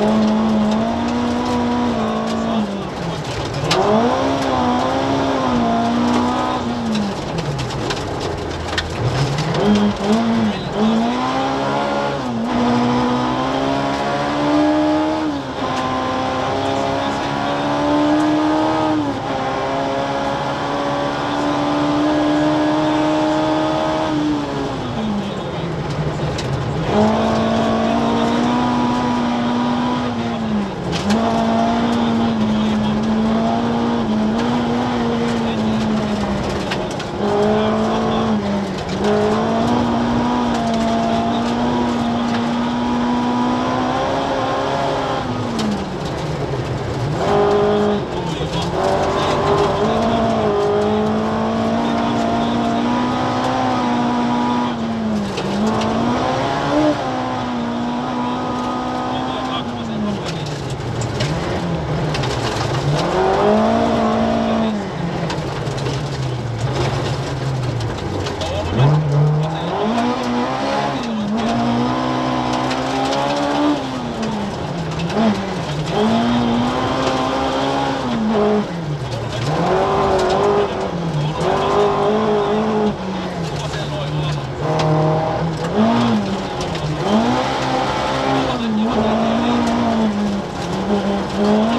Oh. 嗯